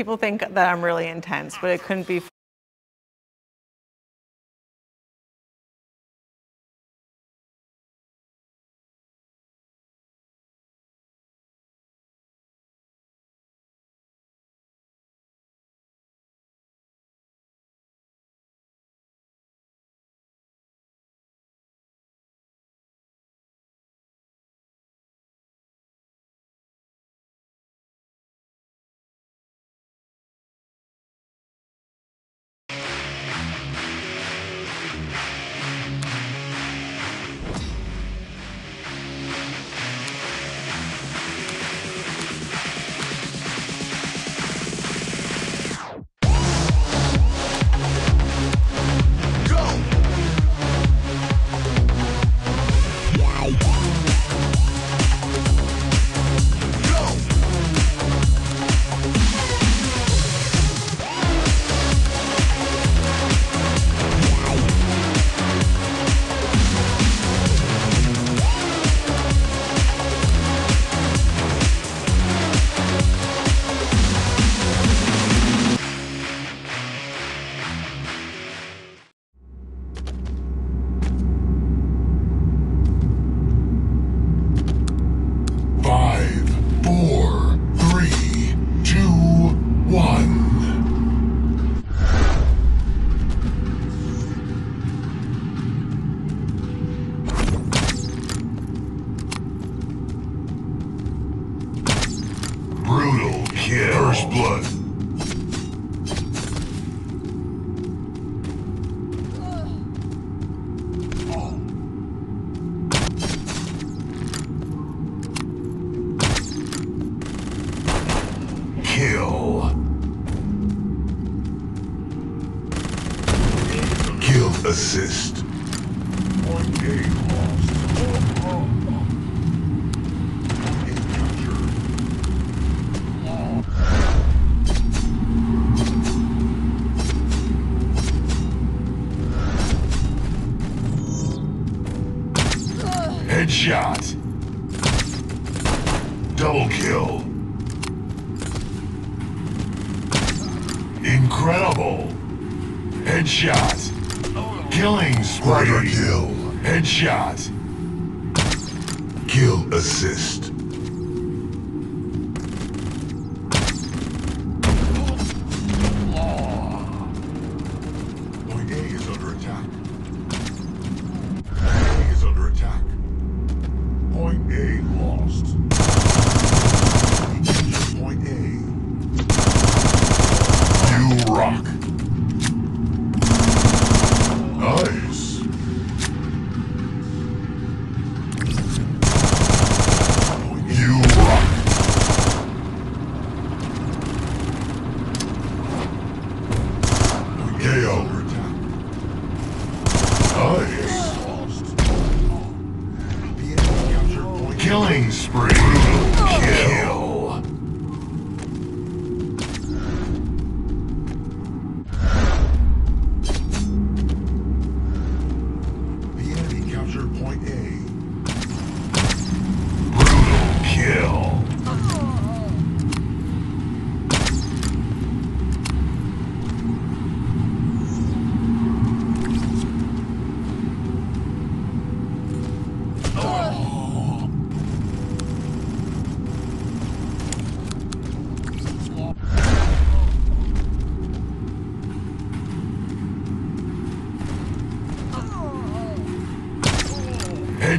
People think that I'm really intense, but it couldn't be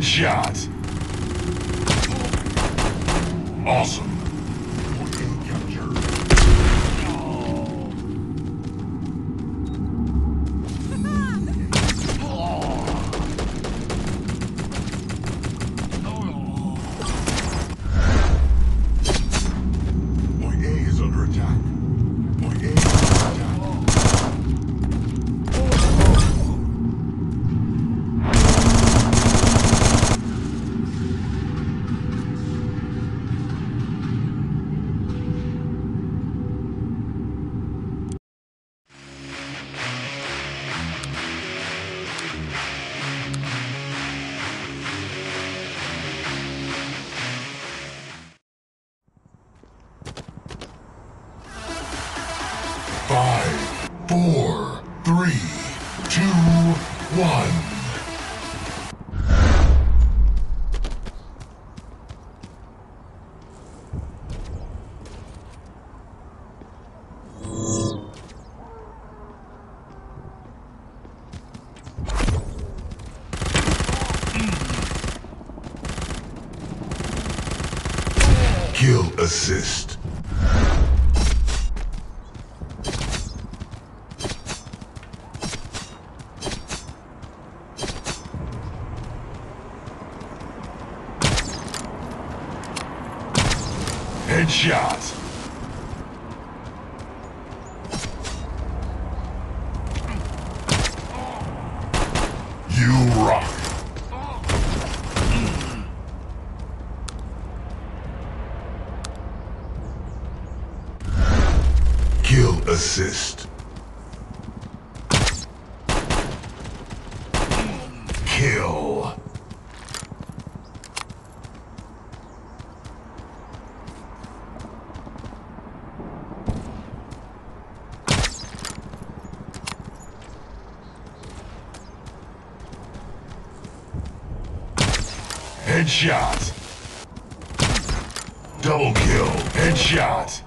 Good shot. Awesome. shot! You rock! Kill assist. Headshot. Double kill. Headshot.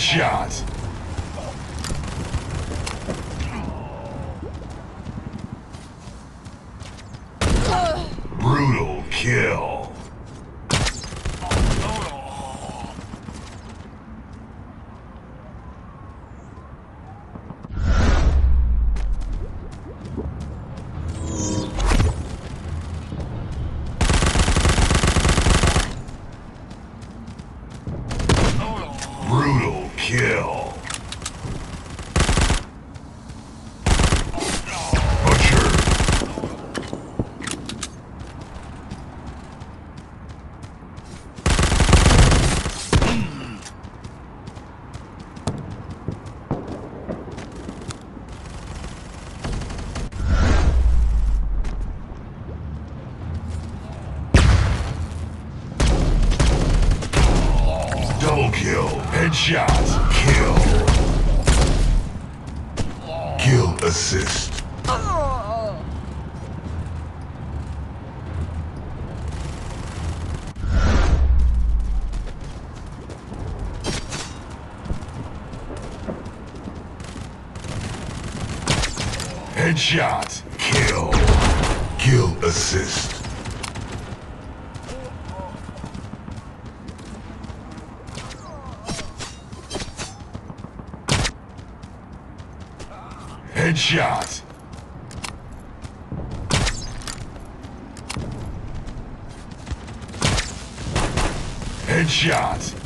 Headshot. Headshot. Kill. Kill assist. Headshot. Headshot.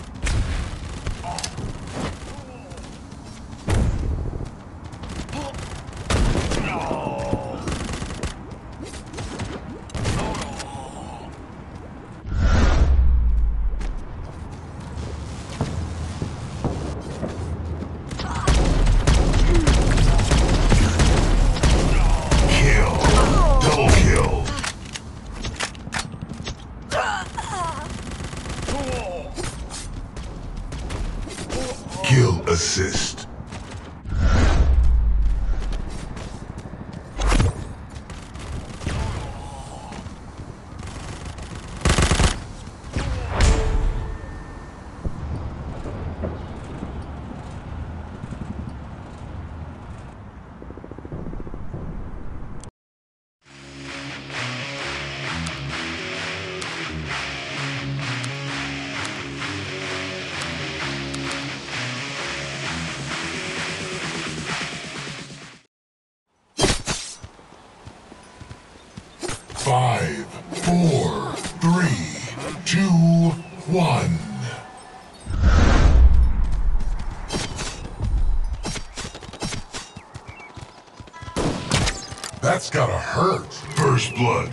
blood.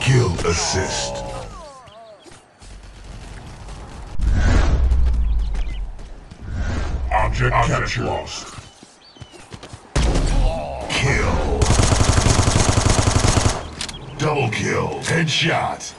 Kill assist. Object, capture. lost. Kill. Double kill. Headshot.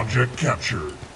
Object captured.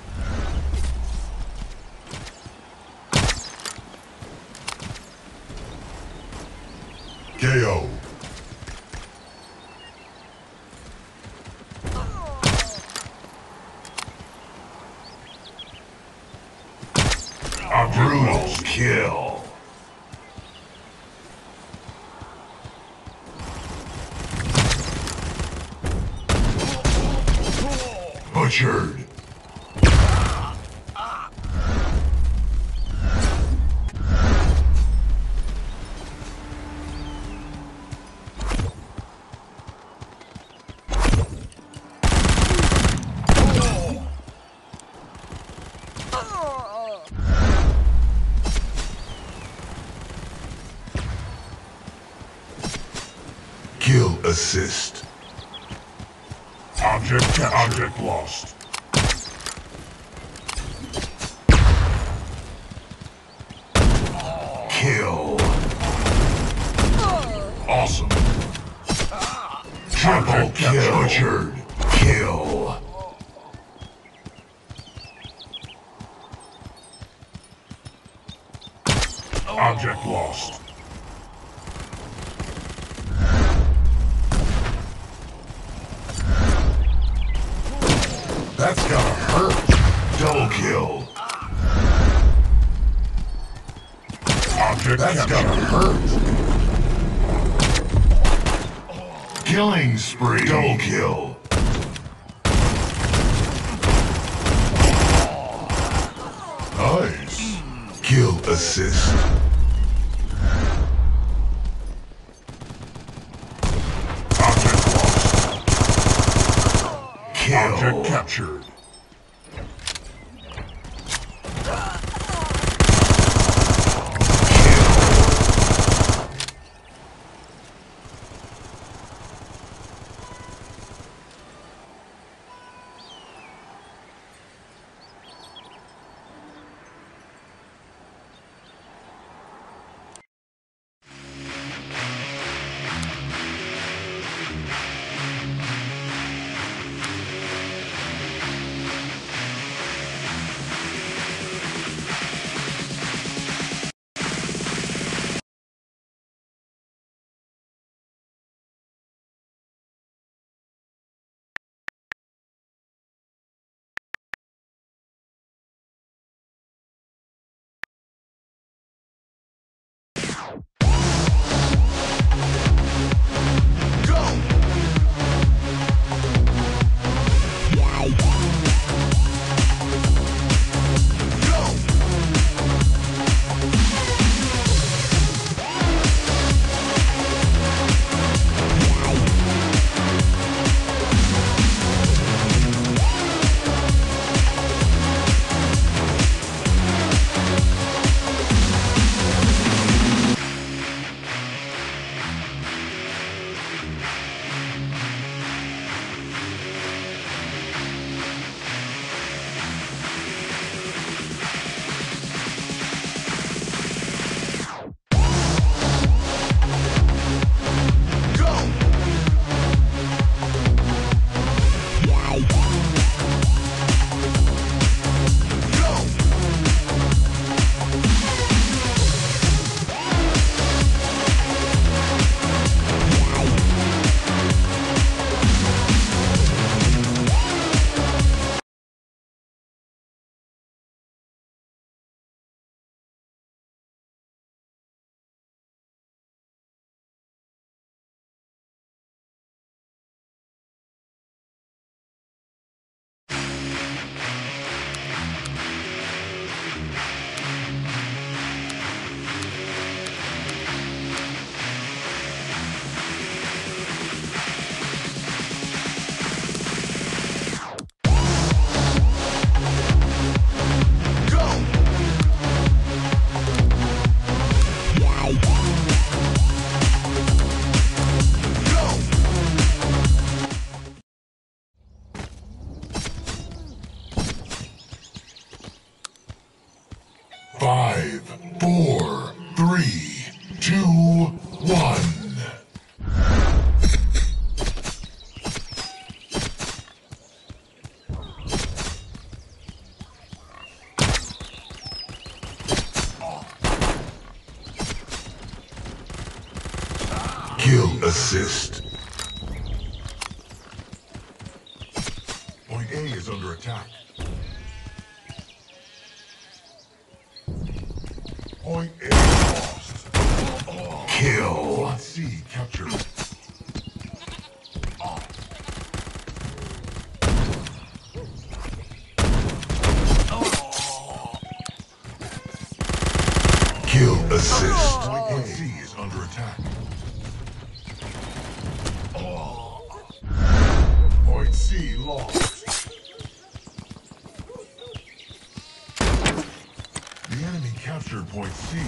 Point C.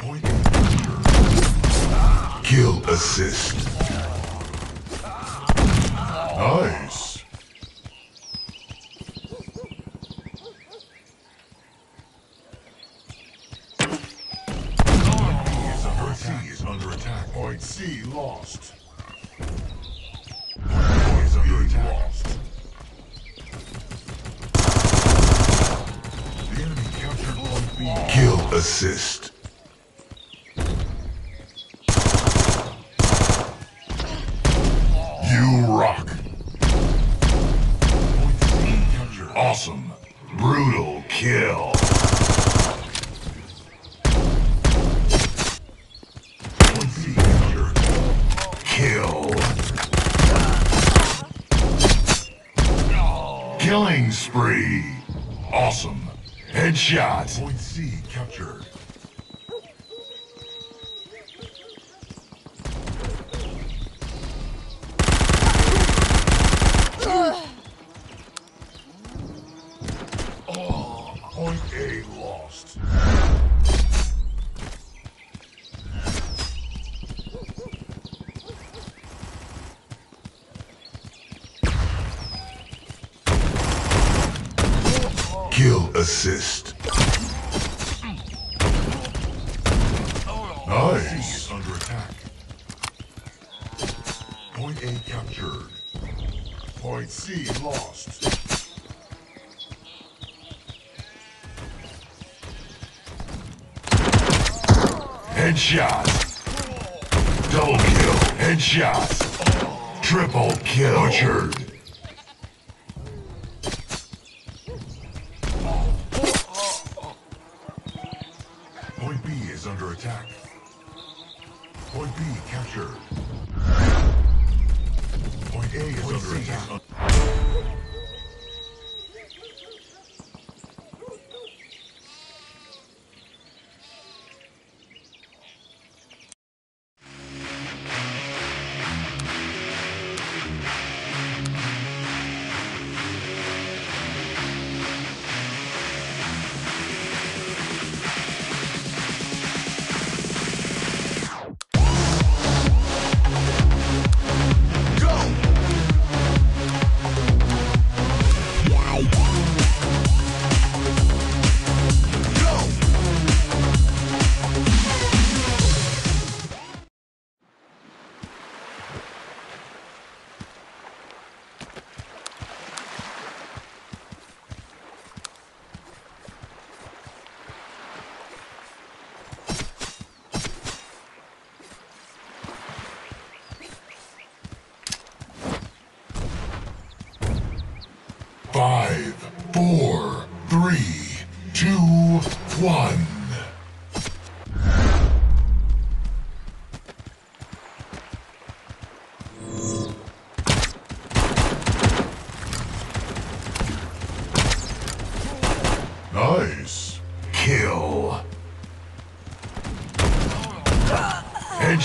Point. Kill assist. spree. Awesome. Headshot. Point C captured.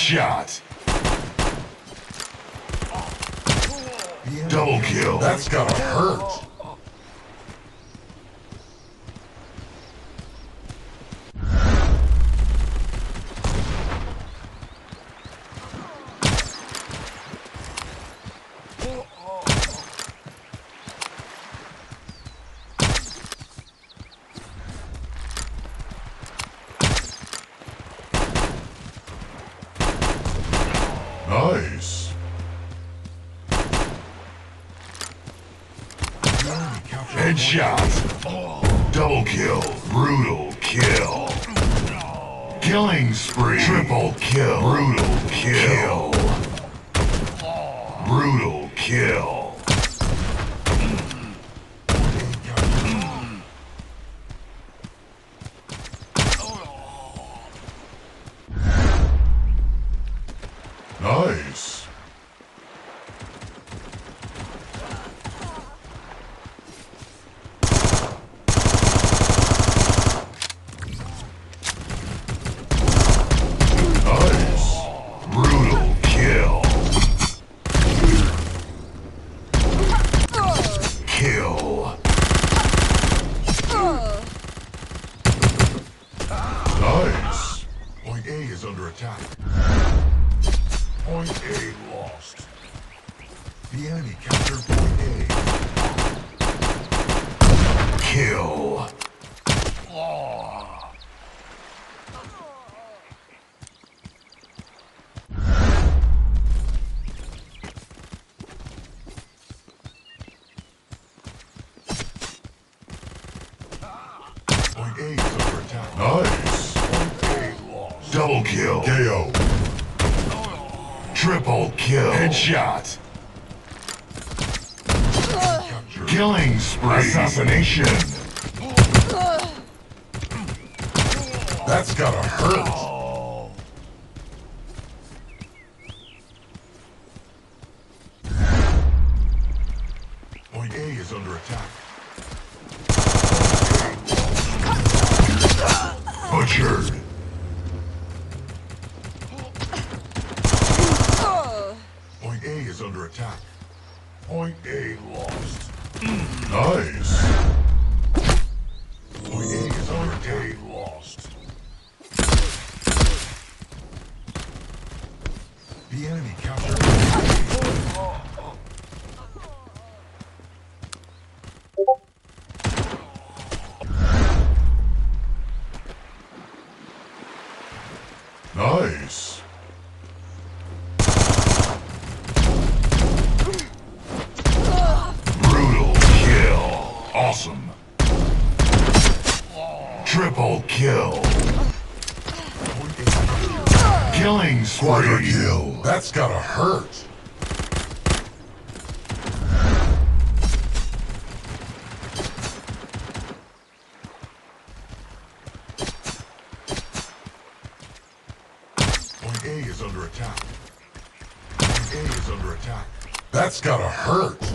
Headshot. Double kill. That's gotta hurt. Nice. Brutal kill. Awesome. Triple kill. Killing spree. Quarter kill. That's gotta hurt. gotta hurt.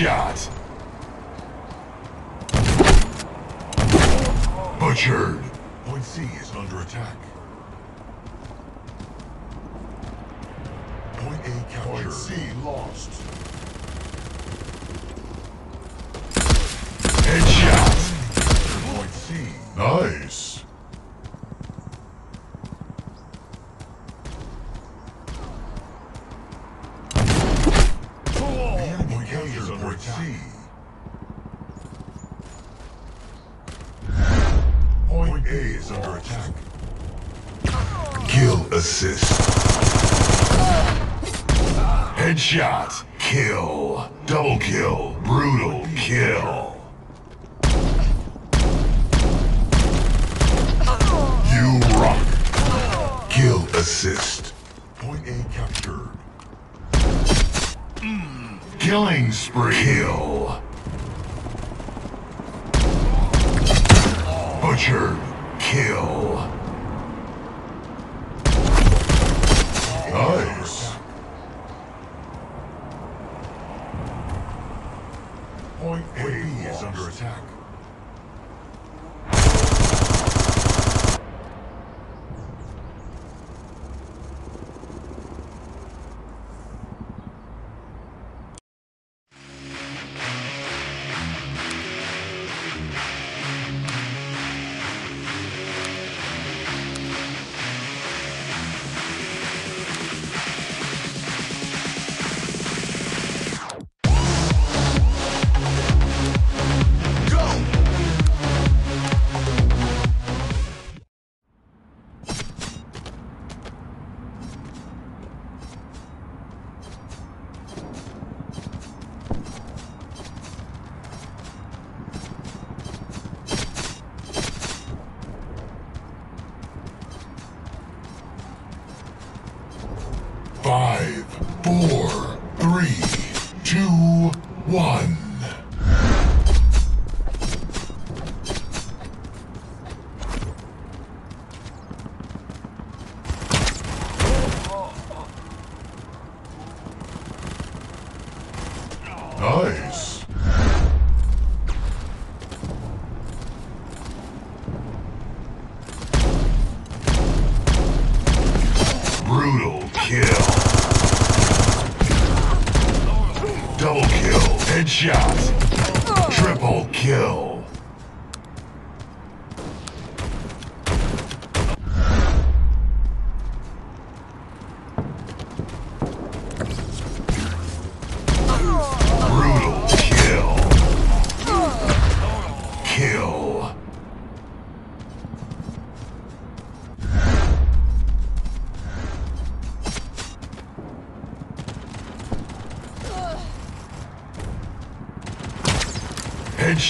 Yeah. See. Point A is under attack. Kill assist. Headshot. Kill. Double kill. Brutal kill. You rock. Kill assist. Killing spree. Kill.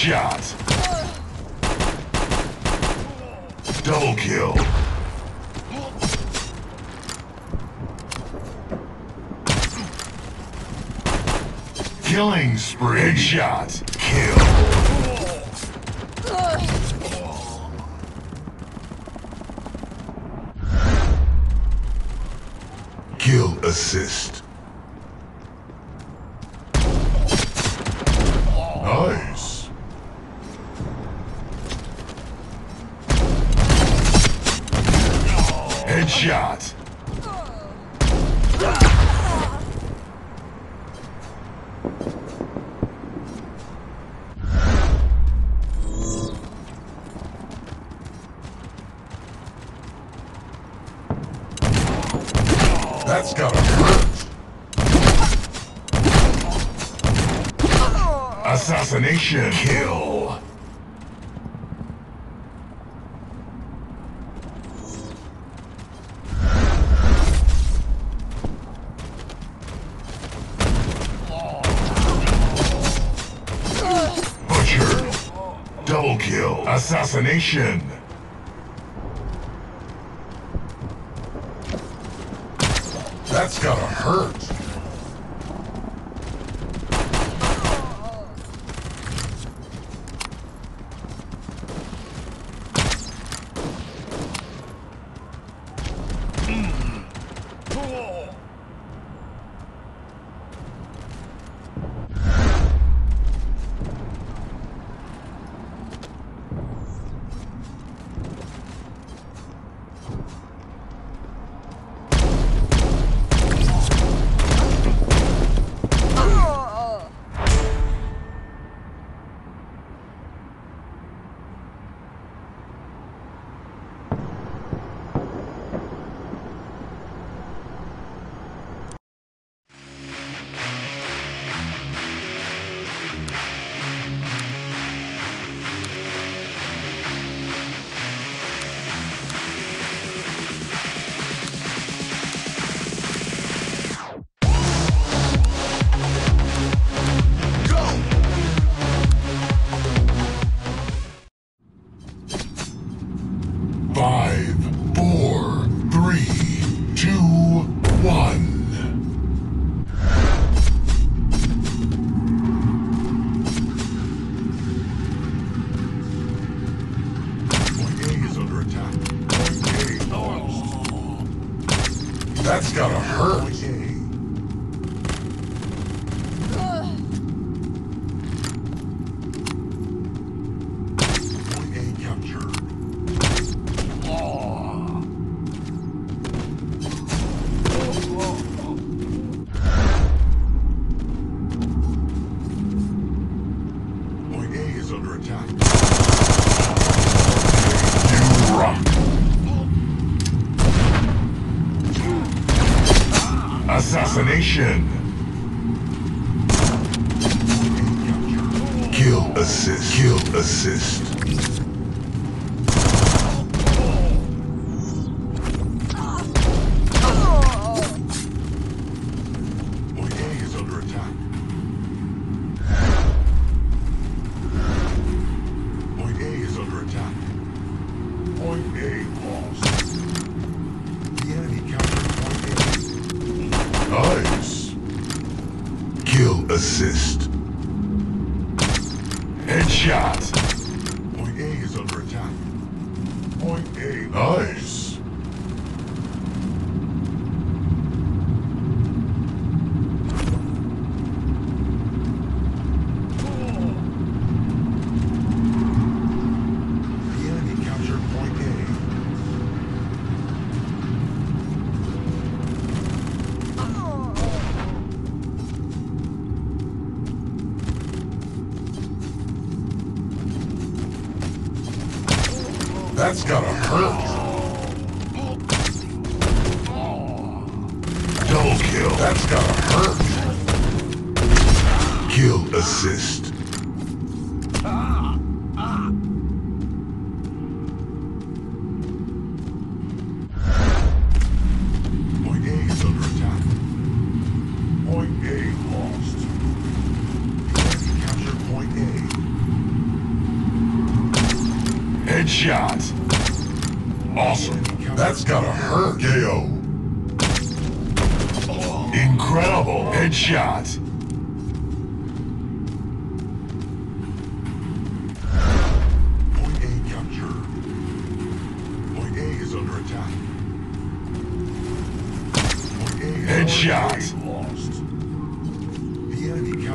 Headshot. Double kill. Killing spree. Headshot. Assassination kill. Double kill. Assassination. That's gotta hurt.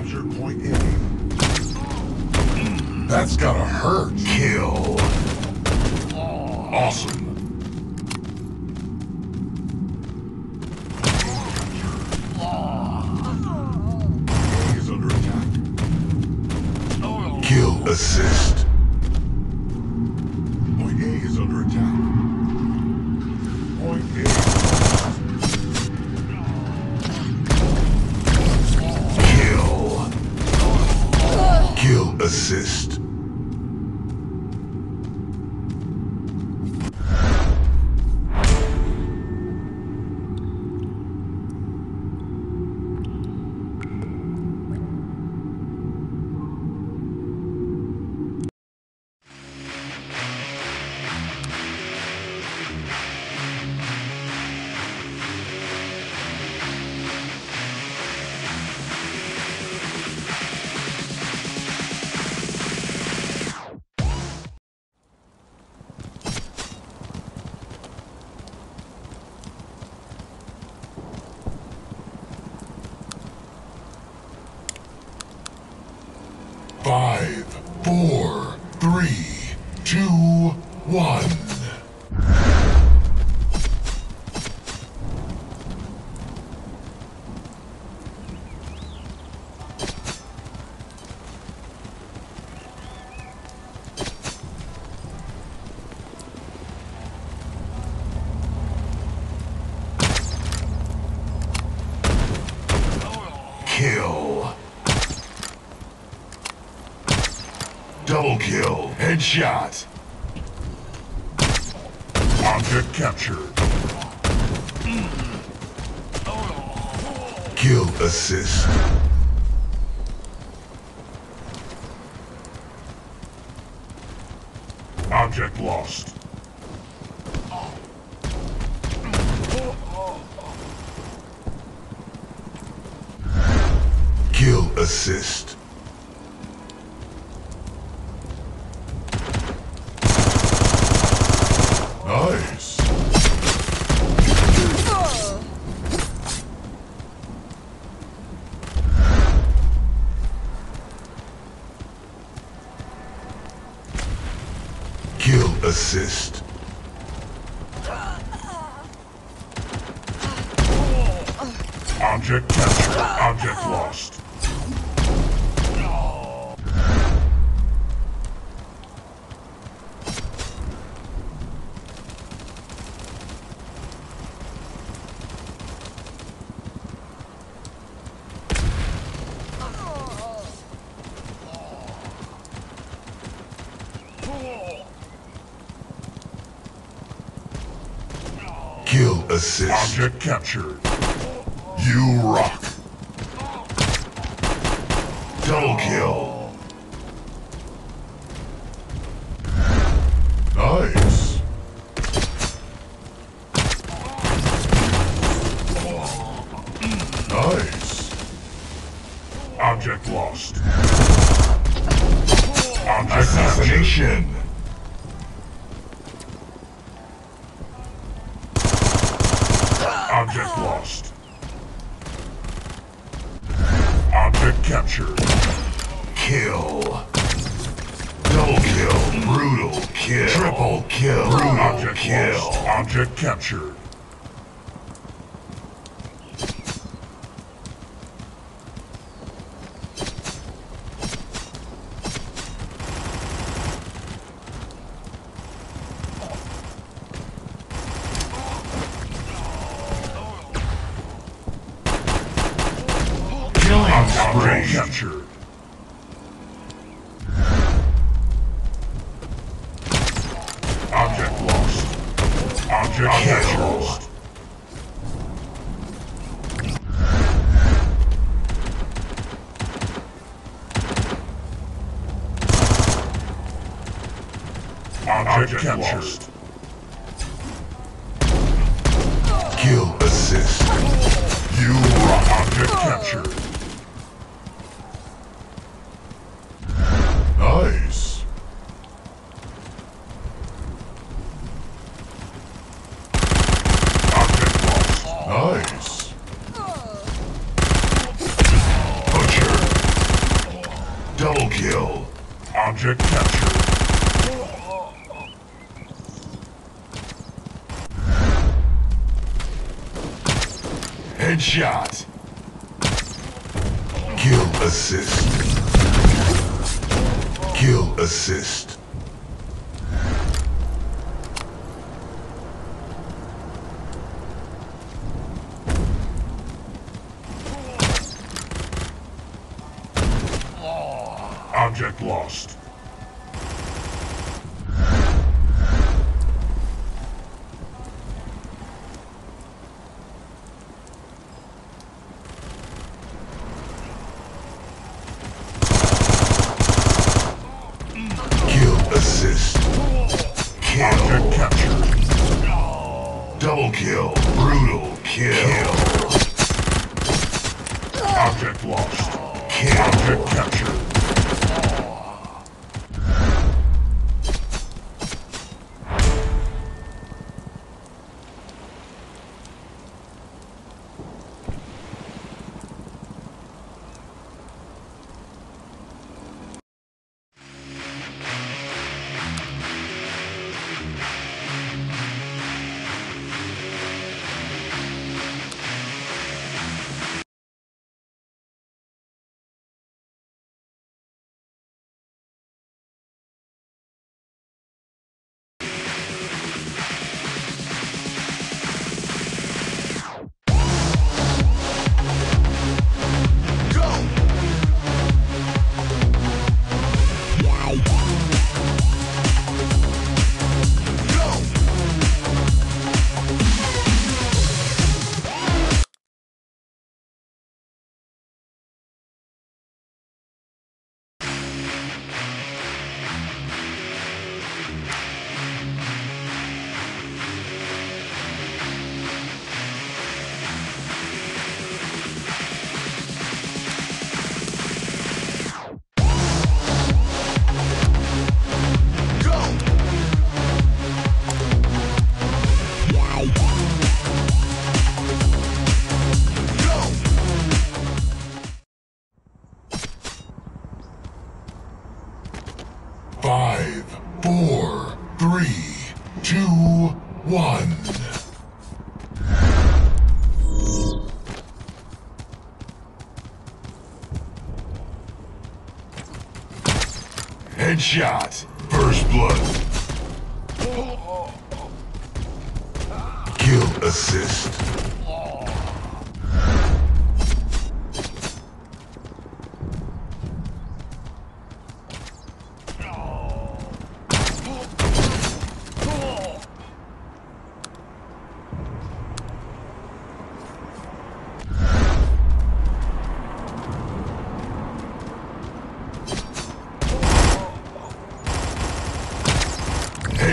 Capture point A. That's gotta hurt. Kill. Awesome. Kill. Assist. Good shot. Object captured. Kill assist. Object captured. You rock. Upgrade. Captured. Object lost. Object, Object lost. Object, captured. Headshot. Kill assist. Kill assist. shot. First blood. Kill assist.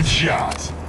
Headshot.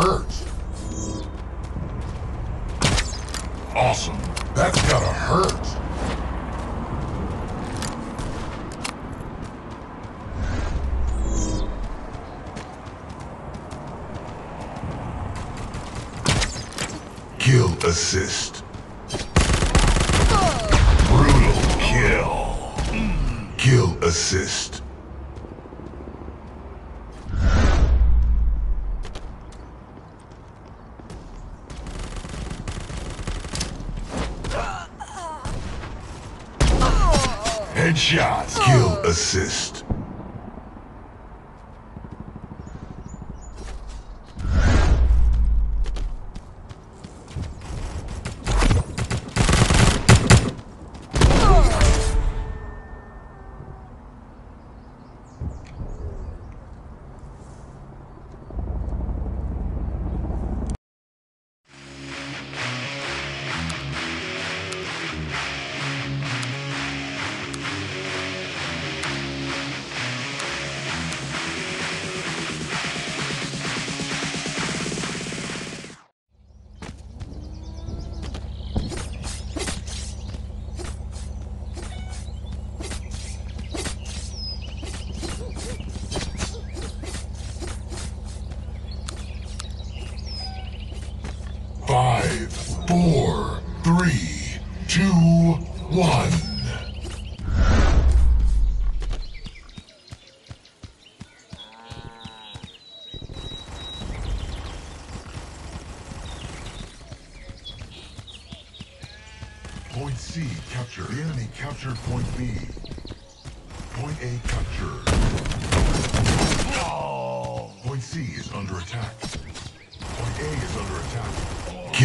Hurt. Awesome. That's gotta hurt. Kill assist. Brutal kill. Kill assist. Headshot. Kill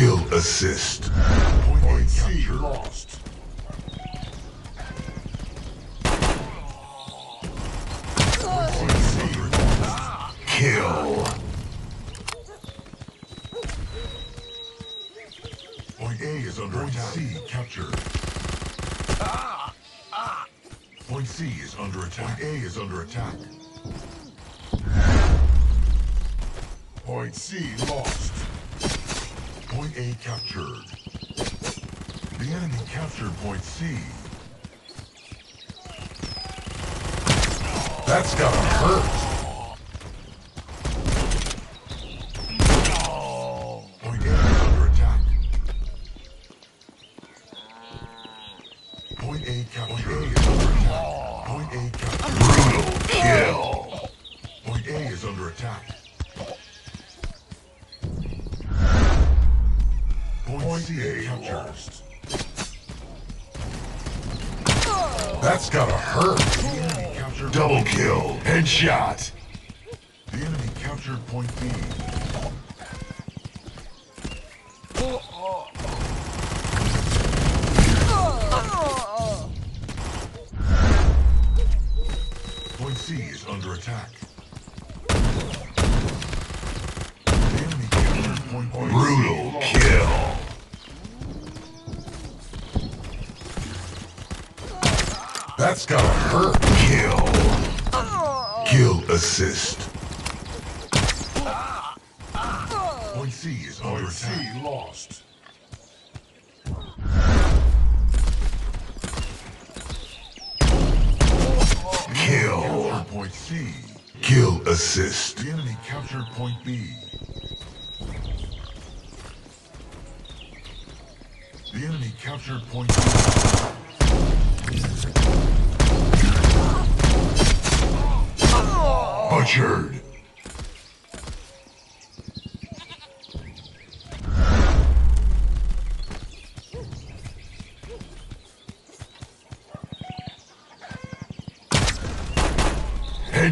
Kill assist. Point, C lost. Point C under. Kill. Point A is under Point attack. C captured. Point C is under attack. Point A is under attack. Point C lost. Point A captured. The enemy captured point C. That's gotta hurt.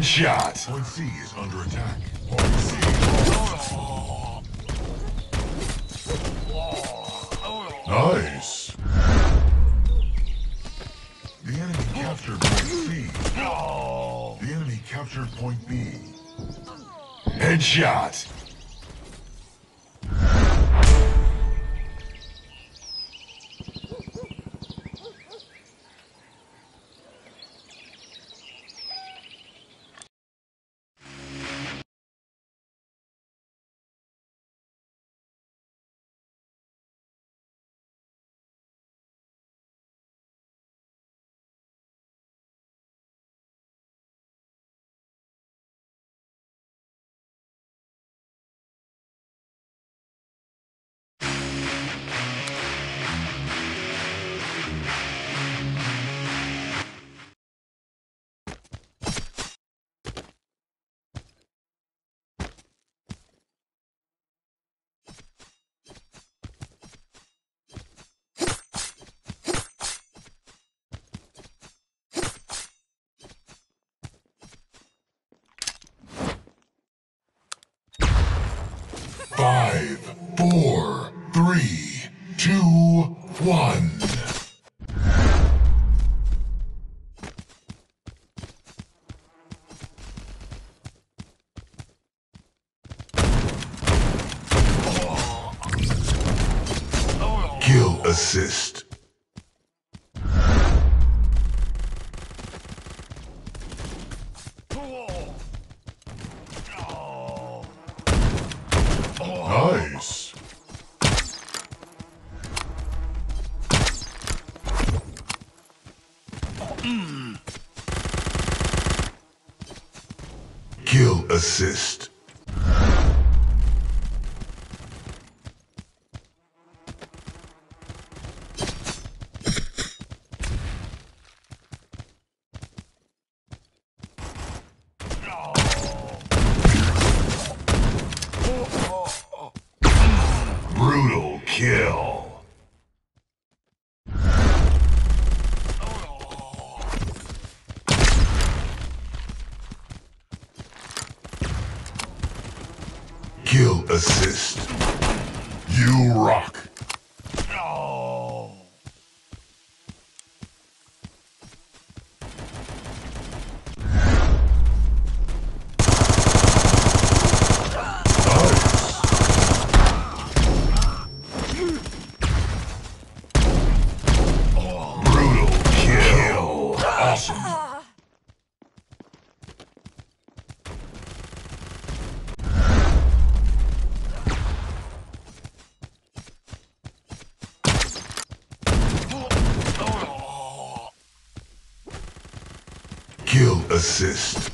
shot Point C is under attack. Point C. Nice. The enemy captured point C. The enemy captured point B. Headshot. four, three, two, one. Kill assist. Assist.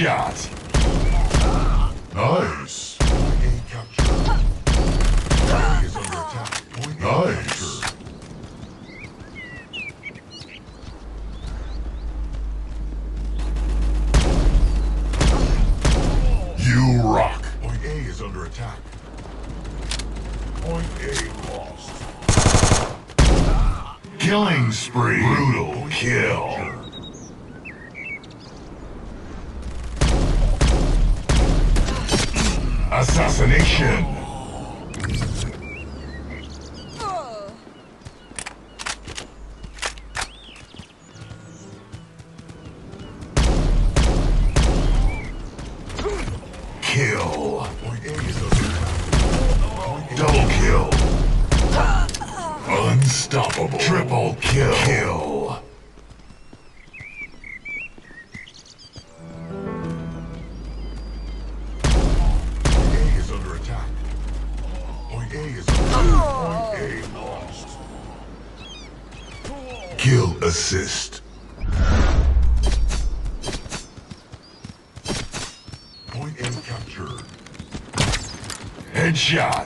Nice. Nice. You rock. Point A is under attack. Point A lost. Killing spree. Brutal. Action! Yeah.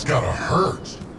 That's gotta hurt.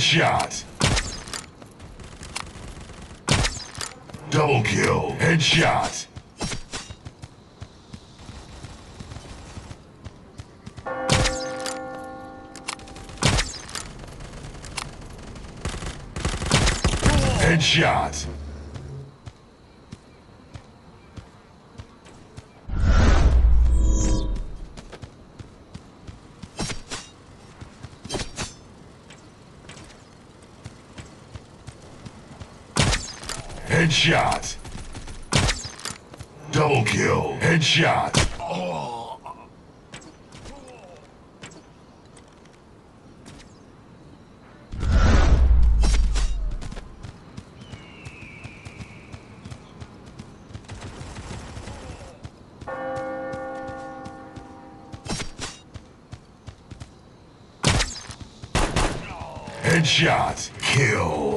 Headshot. Double kill. Headshot. Headshot. Headshot. Double kill. Headshot. Oh. Headshot. Kill.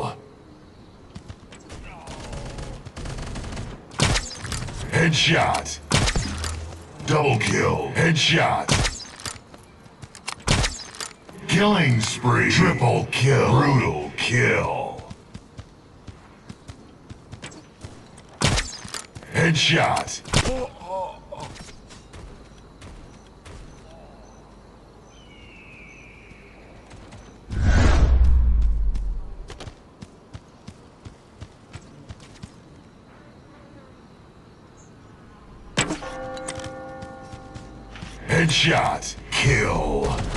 Headshot. Double kill. Headshot. Killing spree. Triple kill. Brutal kill. Headshot. Headshot. Kill.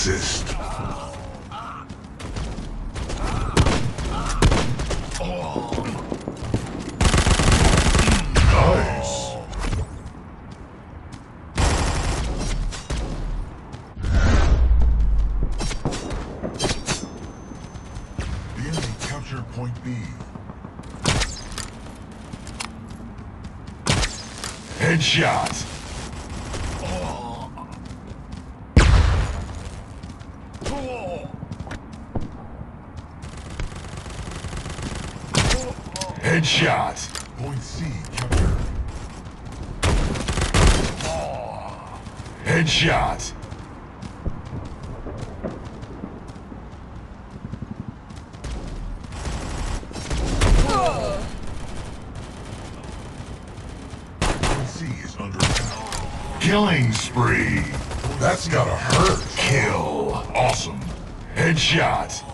assist. point B. Headshot. shot. Point C captured. Oh, headshot. Killing spree. That's gotta hurt. Kill. Awesome. Headshot.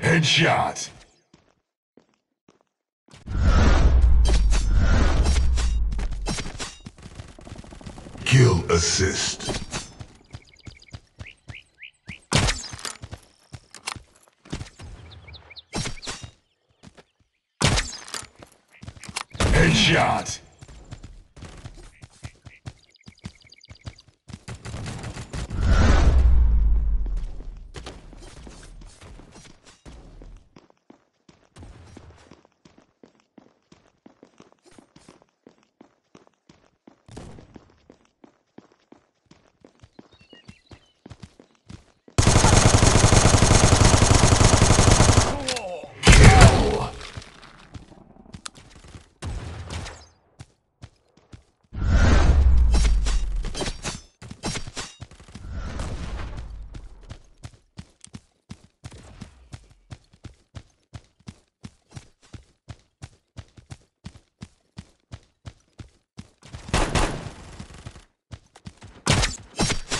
Headshot. Kill assist. Headshot.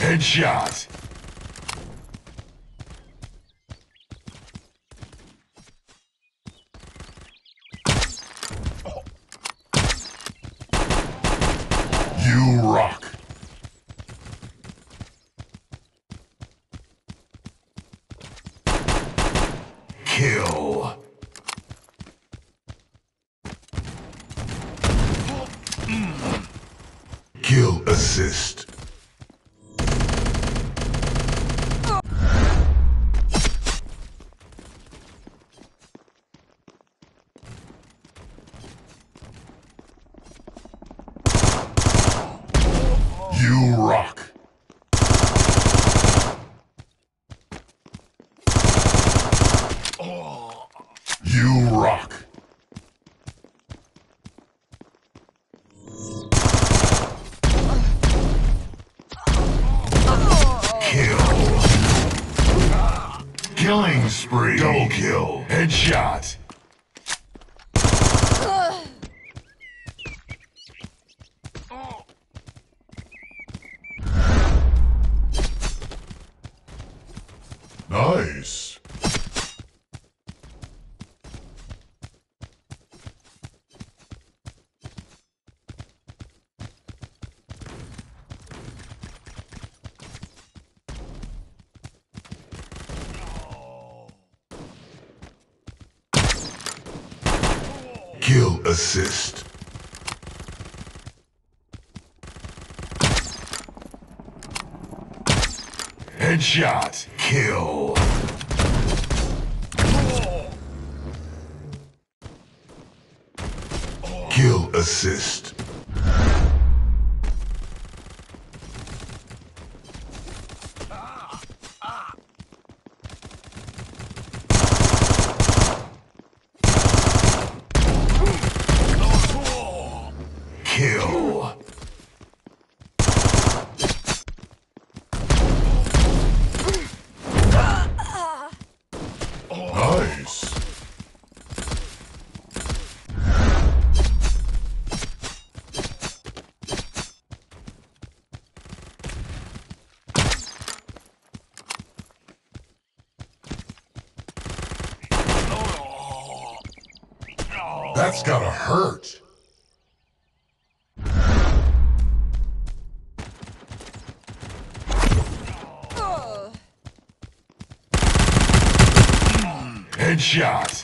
Kill. Headshot. You rock. Kill. Kill assist. You rock. You rock. Kill. Killing spree. Double kill. Headshot. Headshot. Kill. Kill assist. Headshot.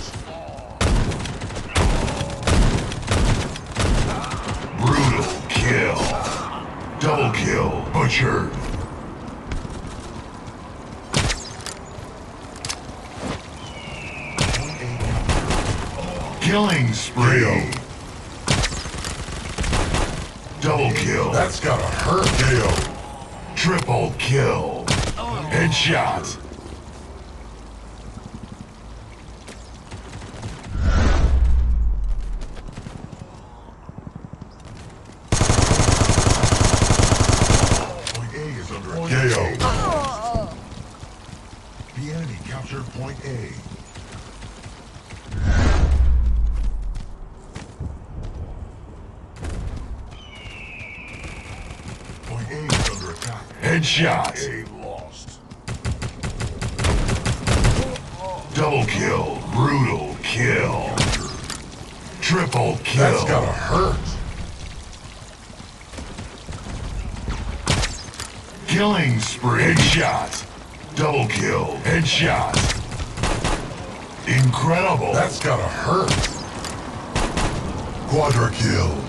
shot. Point A is under KO. The enemy captured point A. Headshot. Headshot. Double kill. Headshot. Incredible. That's gotta hurt. Quadra kill.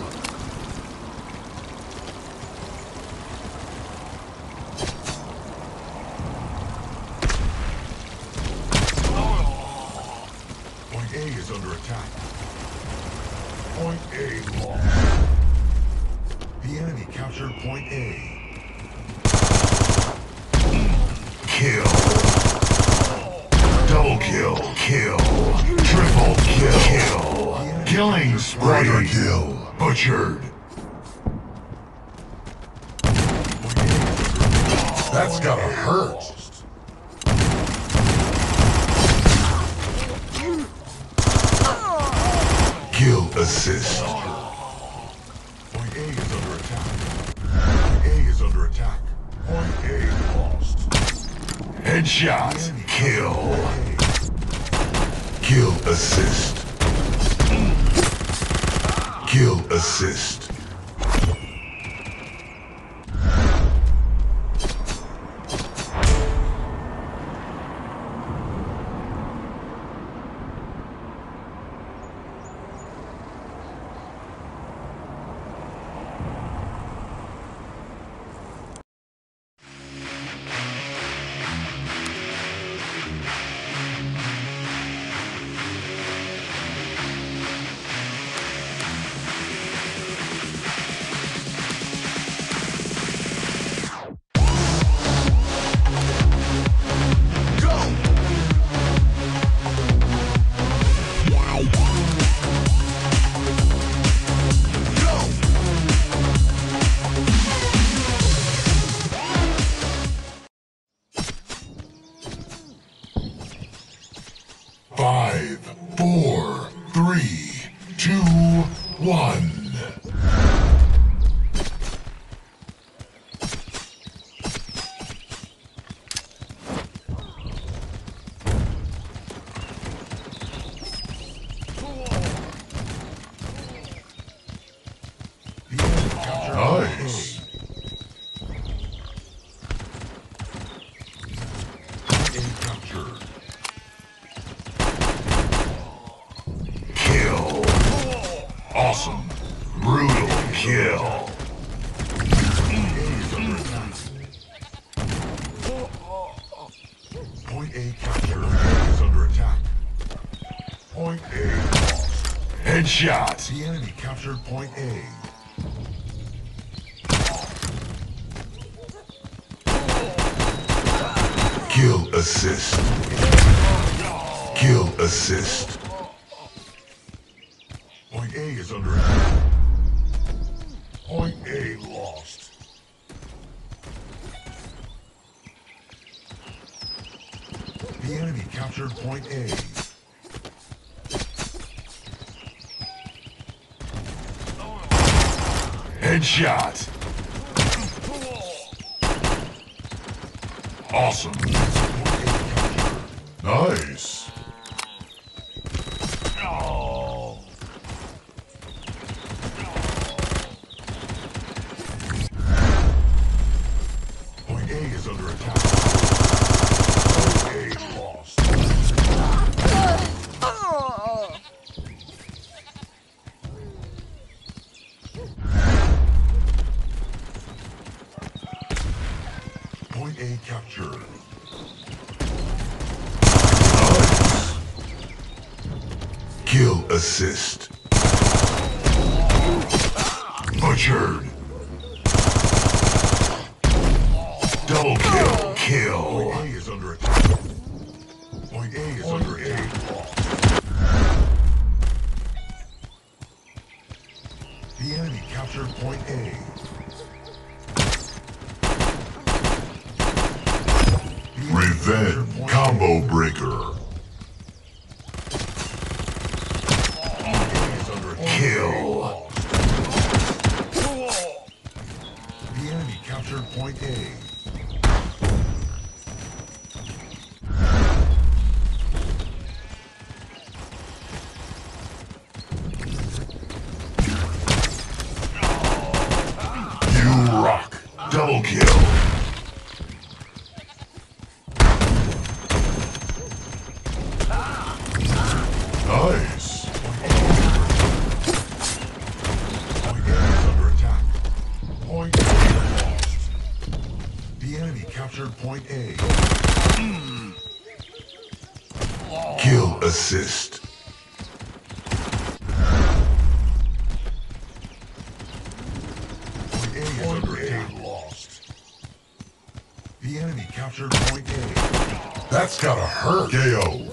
shot. Headshot. gotta hurt. KO.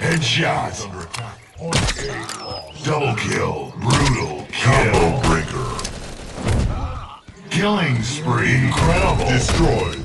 Headshot. Double kill. Brutal. Kill. Combo breaker. Killing spree. Incredible. Destroyed.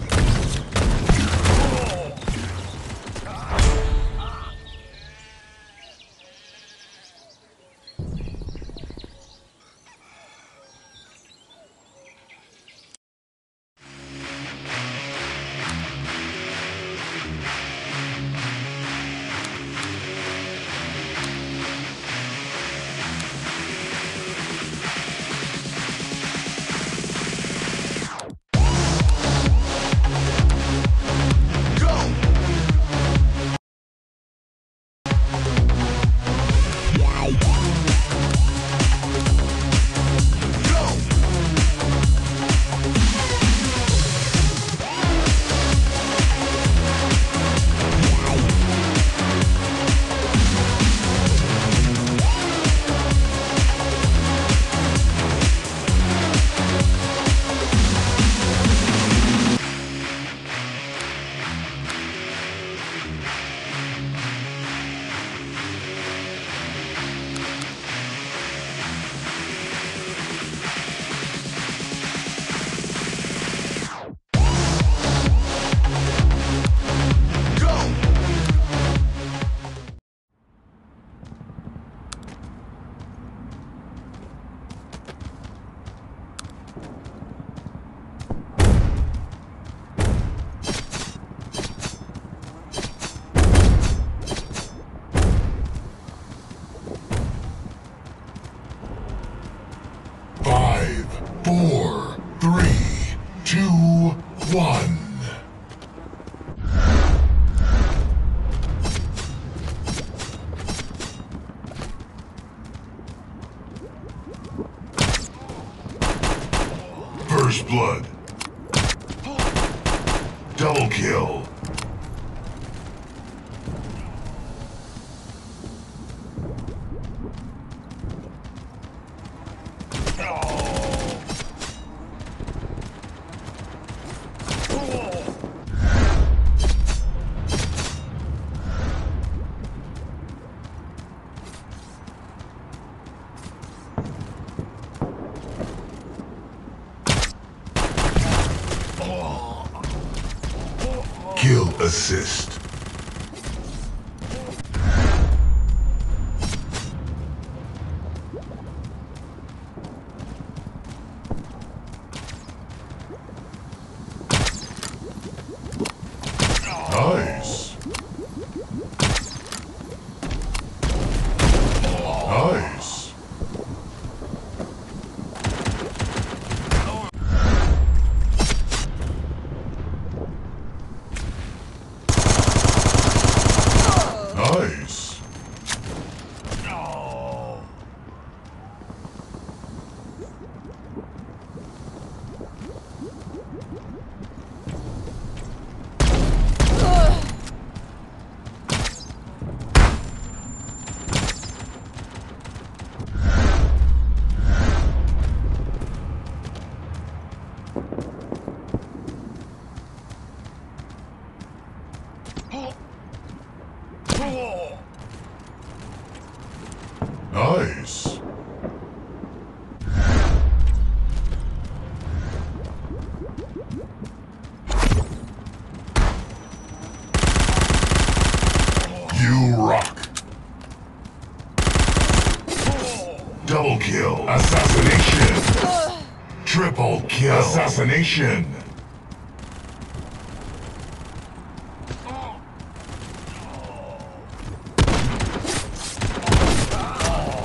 Assassination.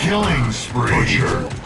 Killing spree. Butcher.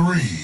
Three,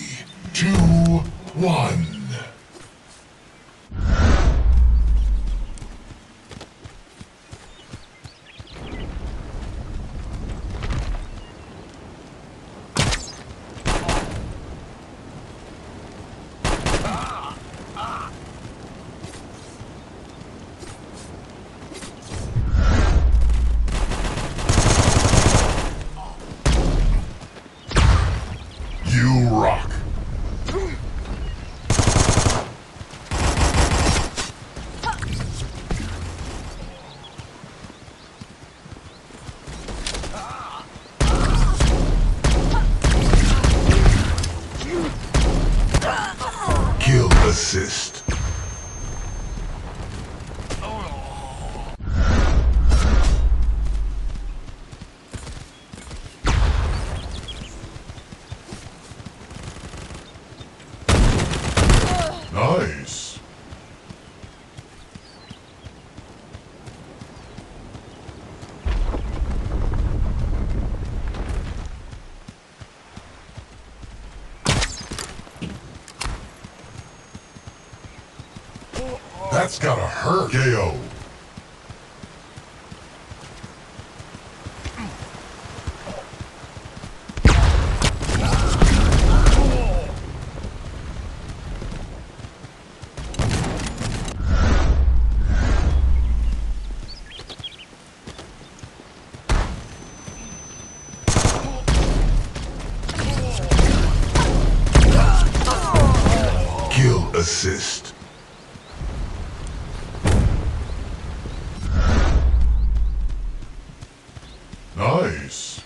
That's gotta hurt. KO. Kill assist. Nice.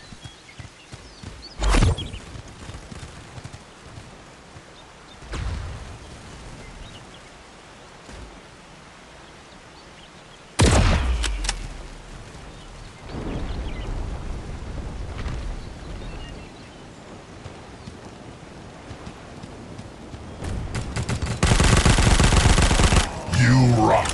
You rock.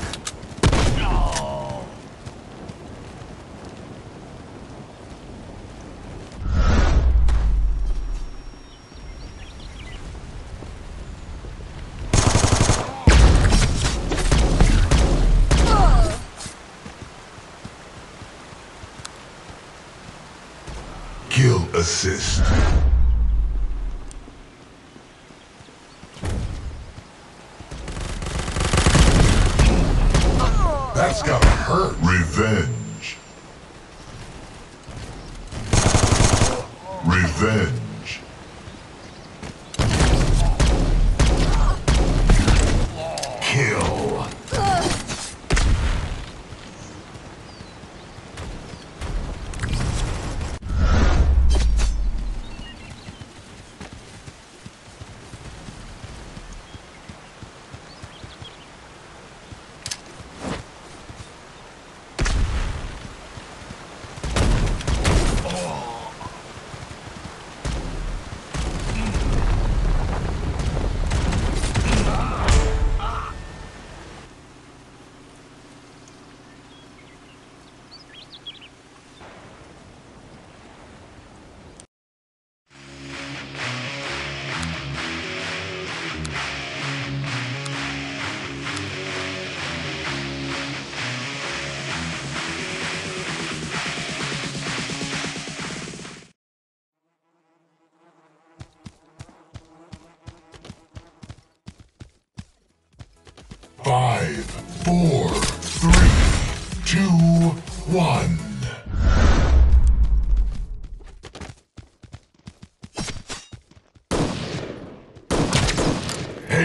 Kill assist.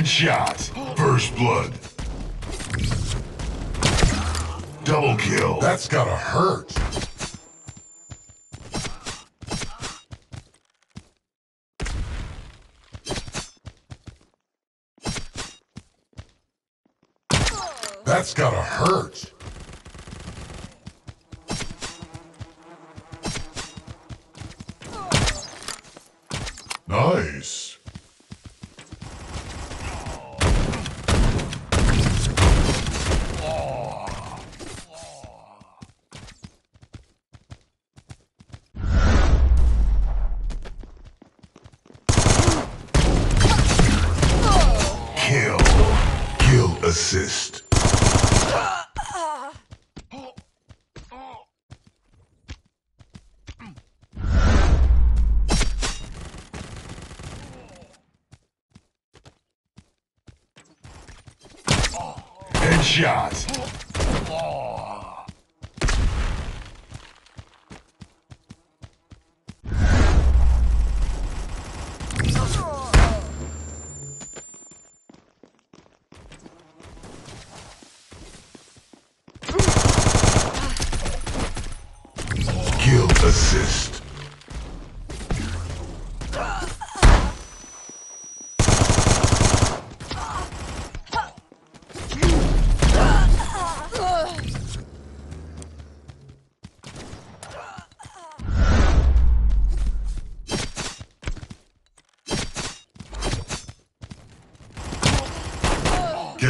Headshot. First blood. Double kill. That's gotta hurt. That's gotta hurt.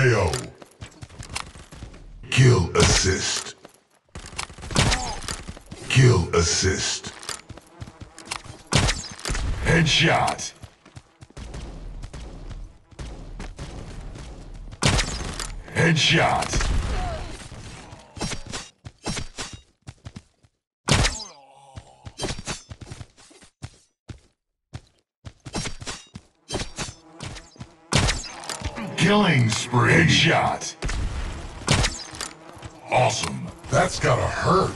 KO. Kill assist. Kill assist. Headshot. Headshot. Killing spree. Headshot. Awesome. That's gotta hurt.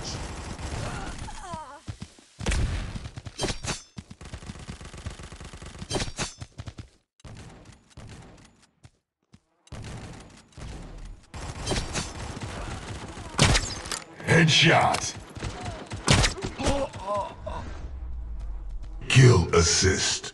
Headshot. Kill assist.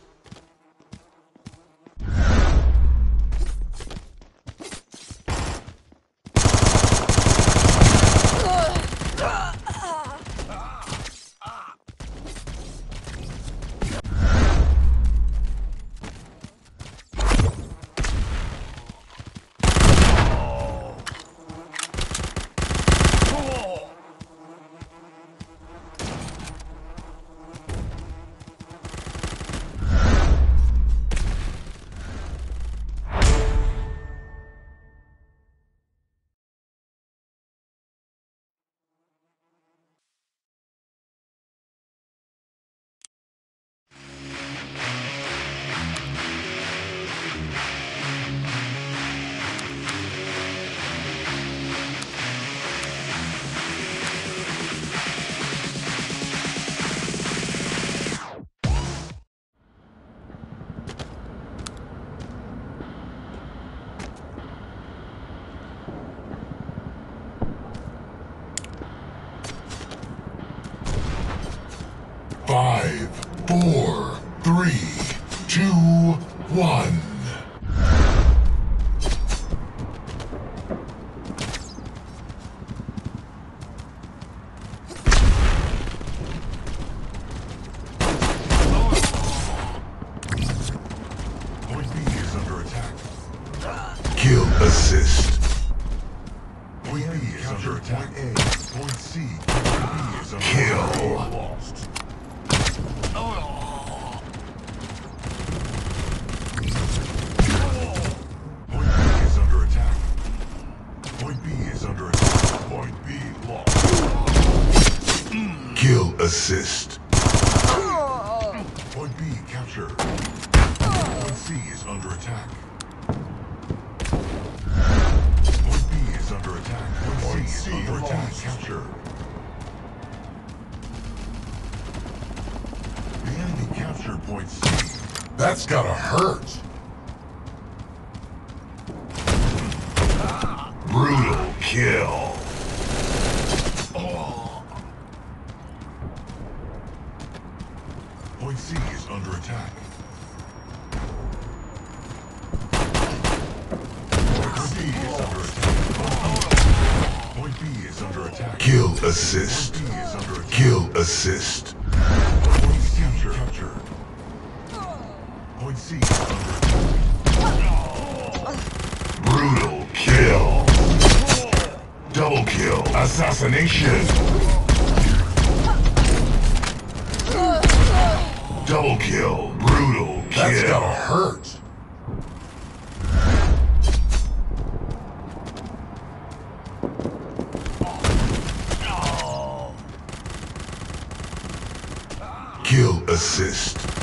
Kill assist.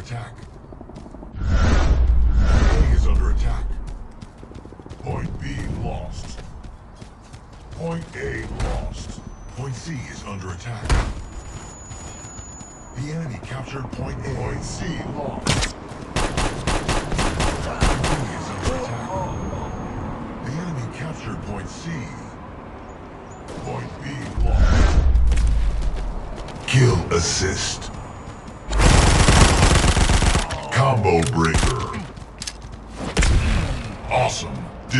Attack. A is under attack. Point B lost. Point A lost. Point C is under attack. The enemy captured point A. Point C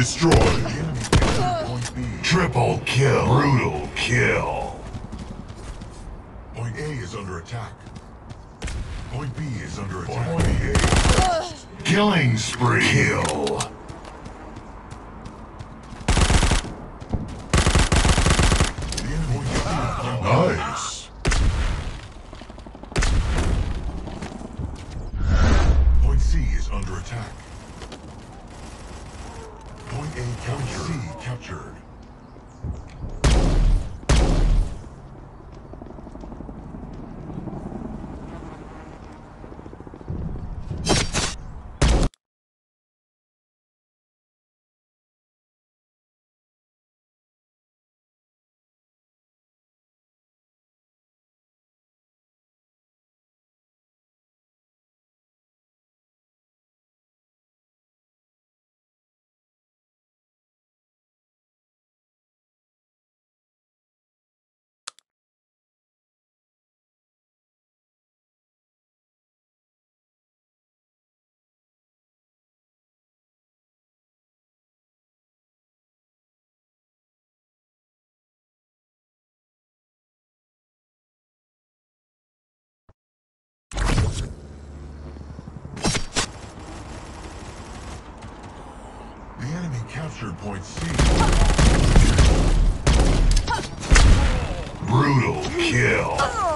Awesome. Destroy. The enemy captured point B. Triple kill. Brutal kill. Point A is under attack. Point B is under attack. Point A. Killing spree. Kill. The enemy captured point B. Nice. Point C is under attack. Captured. C captured. The enemy captured point C. Brutal kill.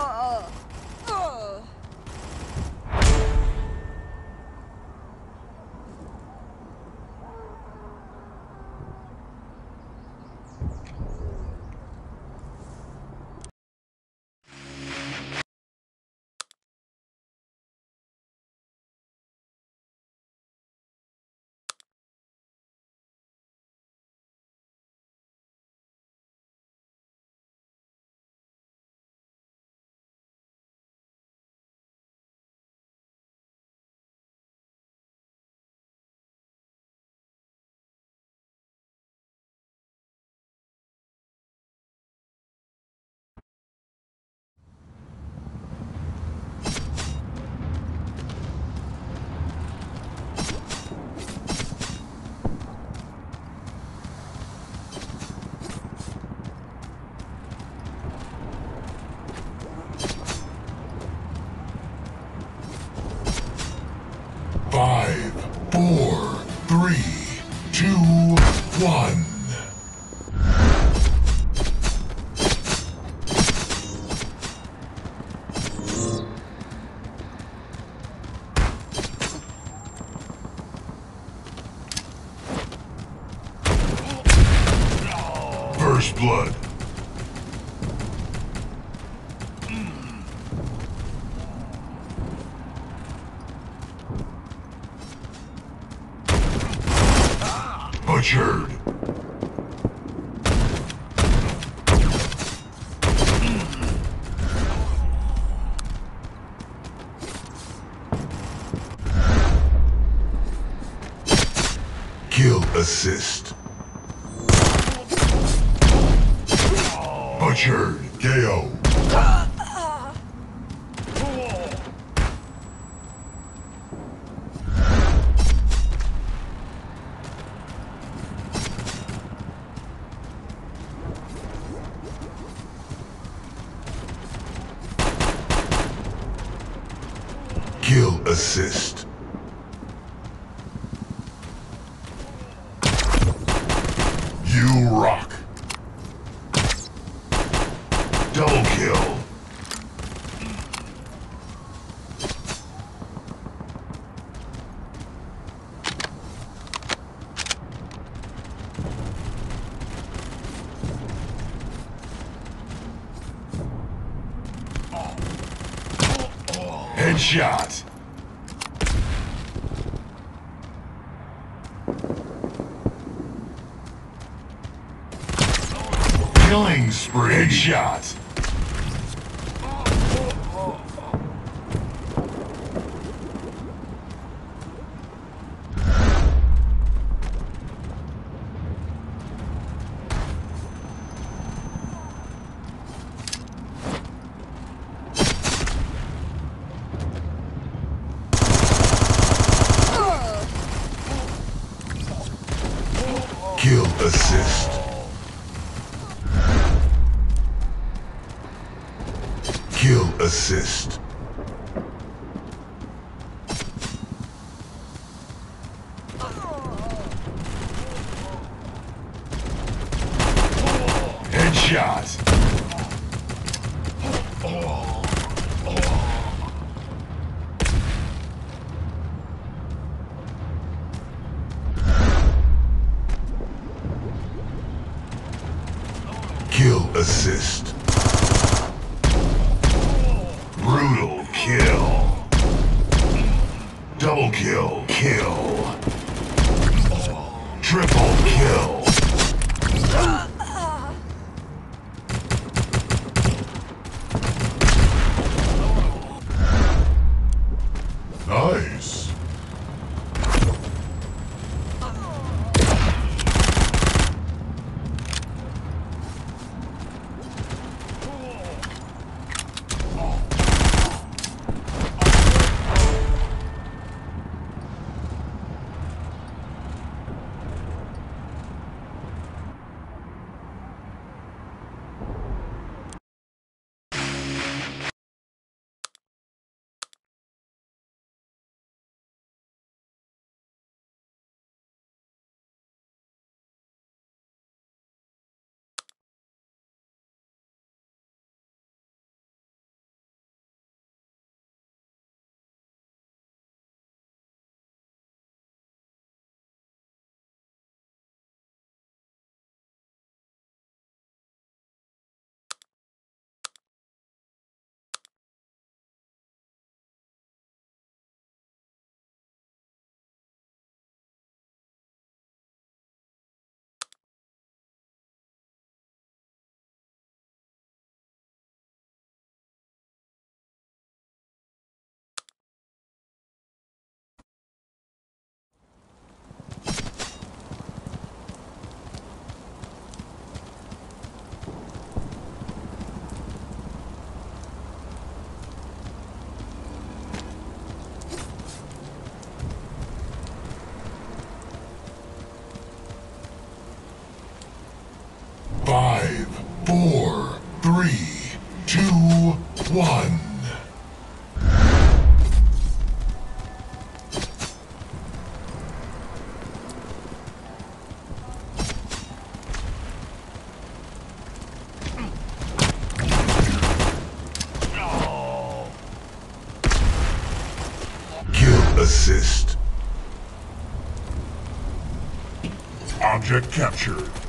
assist. You rock. Double kill. Headshot. shot. This. Object captured.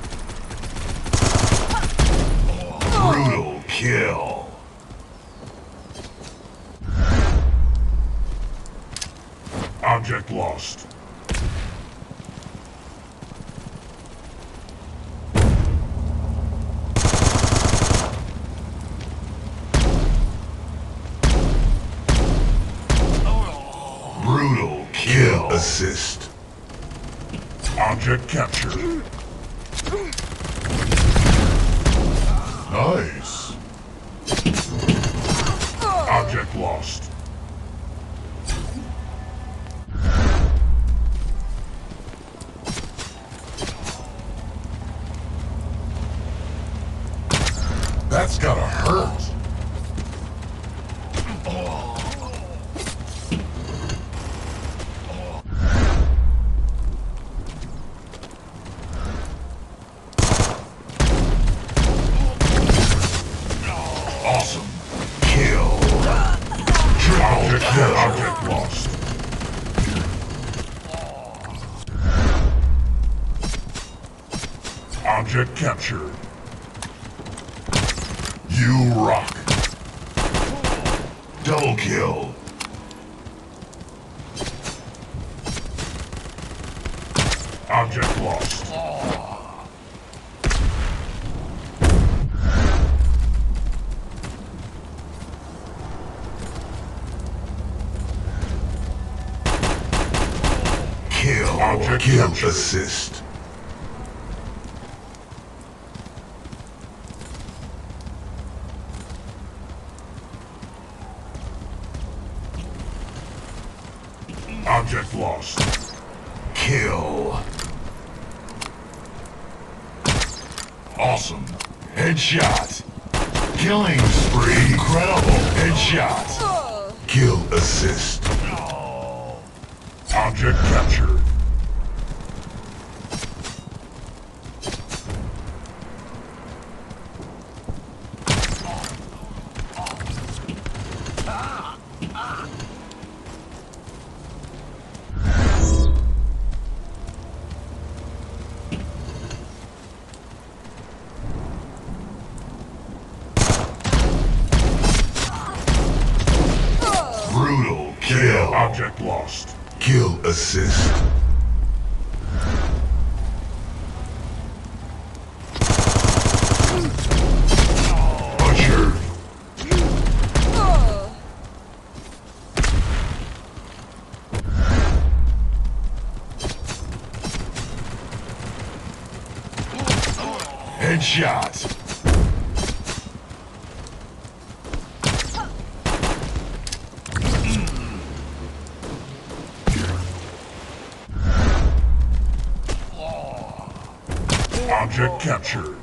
That's gotta hurt. Assist. Headshot. Hmm. Object captured.